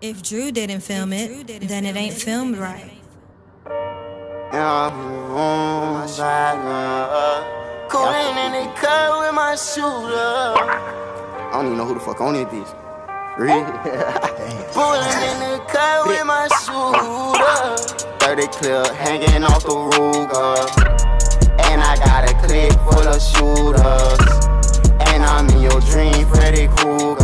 If Drew didn't film it, then it ain't filmed right. Yeah, I'm on side, Cooling in the car with my shooter. I don't even know who the fuck on it is. Really? Pulling in the car with my shooter. 30 clip hanging off the Ruger. And I got a clip full of shooters. And I'm in your dream, Freddy Krueger.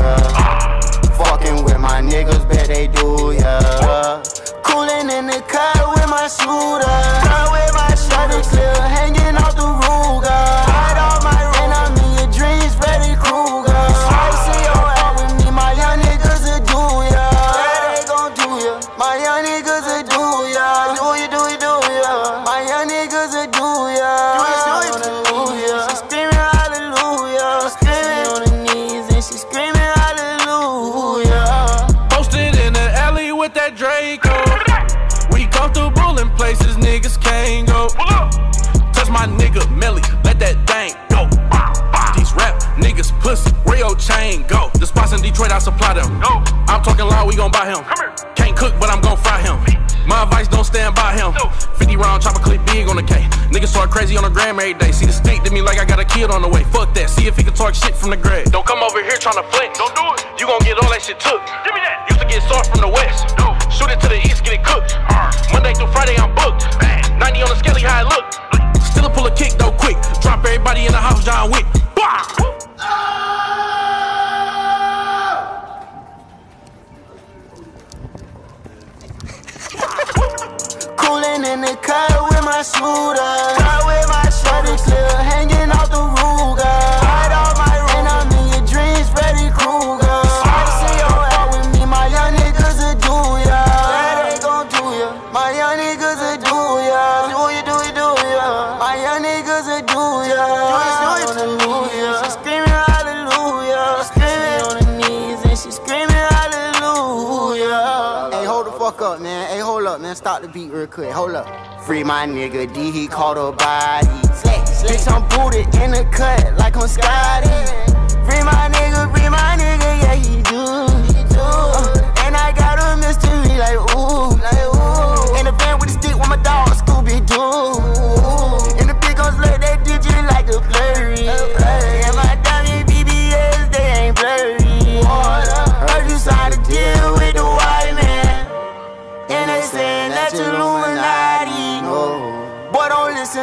Will do ya. Hallelujah. She screaming hallelujah. Screaming on her knees and she screaming hallelujah. Posted in the alley with that Draco. We comfortable in places niggas can't go. Touch my nigga Melly, let that thing go. These rap niggas pussy, Rio chain go. The spots in Detroit, I supply them. I'm talking loud, we gon' buy him. Can't cook, but I'm gon' fry him. Big on the K. Niggas start crazy on the gram every day. See the stick to me like I got a kid on the way. Fuck that. See if he can talk shit from the grave. Don't come over here tryna flex. Don't do it. You gon' get all that shit took. Give me that. Used to get soft from the west. Shoot it to the east, get it cooked. Monday through Friday, I'm booked. 90 on the skelly, how it look. Still pull a kick though quick. Drop everybody in the house, John Wick. Bah! Cooling in the car with my shooter. Car with my shooter, clear, hanging off the Ruger. Hide all my and I'm in your dreams, Freddy Krueger. I see your out with me, my young niggas will do ya. Yeah, they gon' do ya. My young niggas hold the fuck up, man. Hey, hold up, man. Stop the beat real quick. Hold up. Free my nigga D, he caught a body. Bitch, I'm booted in the cut like I'm Scotty.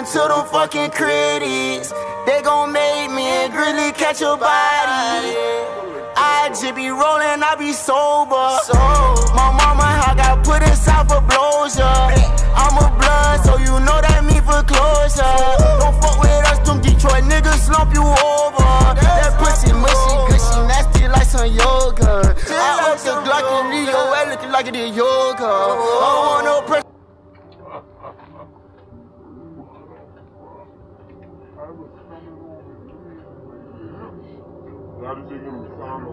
Don't to them fucking critics. They gon' make me and catch a body. I just be rolling, I be sober. So My mama, I got put inside for blowsure. I'm a blood, so you know that mean for closure. Don't fuck with us, them Detroit niggas slump you over. That pussy mushy, gushy, nasty like some yoga. I up the Glock leave your ass looking like it is yoga. I don't want no pressure. That is even sound